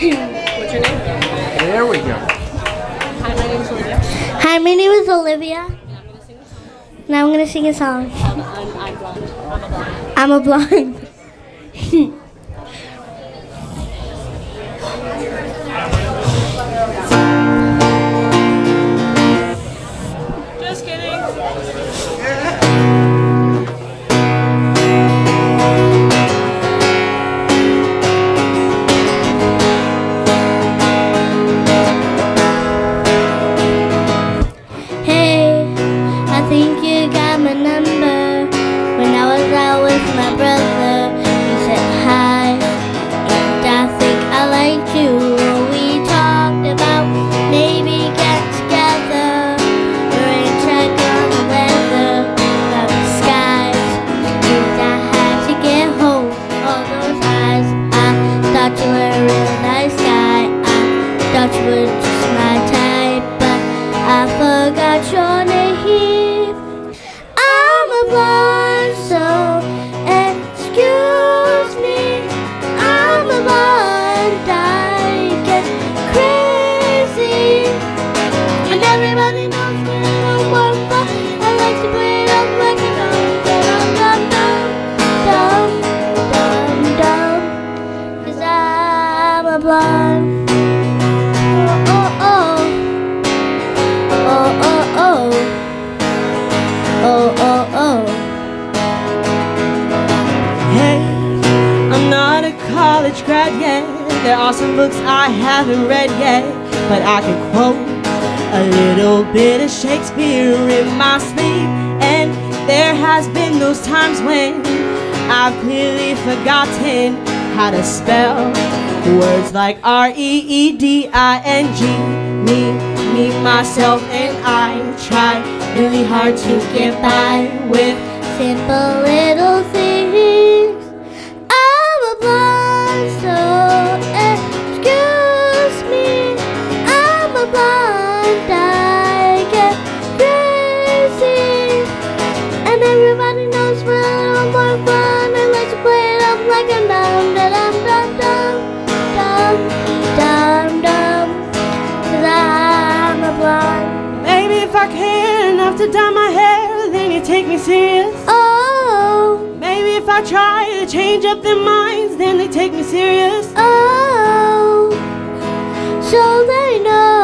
What's your name? There we go. Hi, my name is Olivia. Hi, my name is Olivia. Now I'm gonna sing a song. Um, I'm, I'm blonde. I'm a blonde. Just kidding. Think you got my number. So excuse me. I'm get crazy, and everybody knows I like to play it like a dum dum dum dum dum dum. Cause I'm college grad yet. There are some books I haven't read yet, but I can quote a little bit of Shakespeare in my sleep. And there has been those times when I've clearly forgotten how to spell words like R E E D I N G. Me, me, myself, and I try really hard to get by with Simple little things. I enough to dye my hair, then you take me serious. Oh, Maybe if I try to change up their minds, then they take me serious. oh. So they know,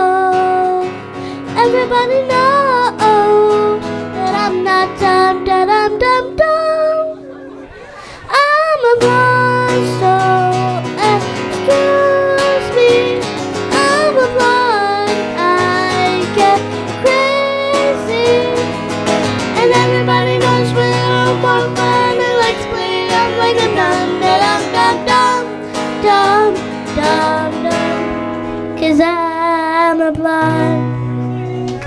like a dum da dum dum dum dum dum. Cause I'm a blonde.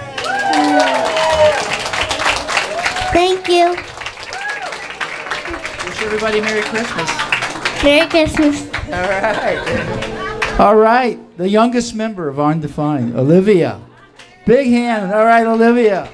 Thank you. Wish everybody Merry Christmas. Merry Christmas. All right. All right. The youngest member of Undefined, Olivia. Big hand. All right, Olivia.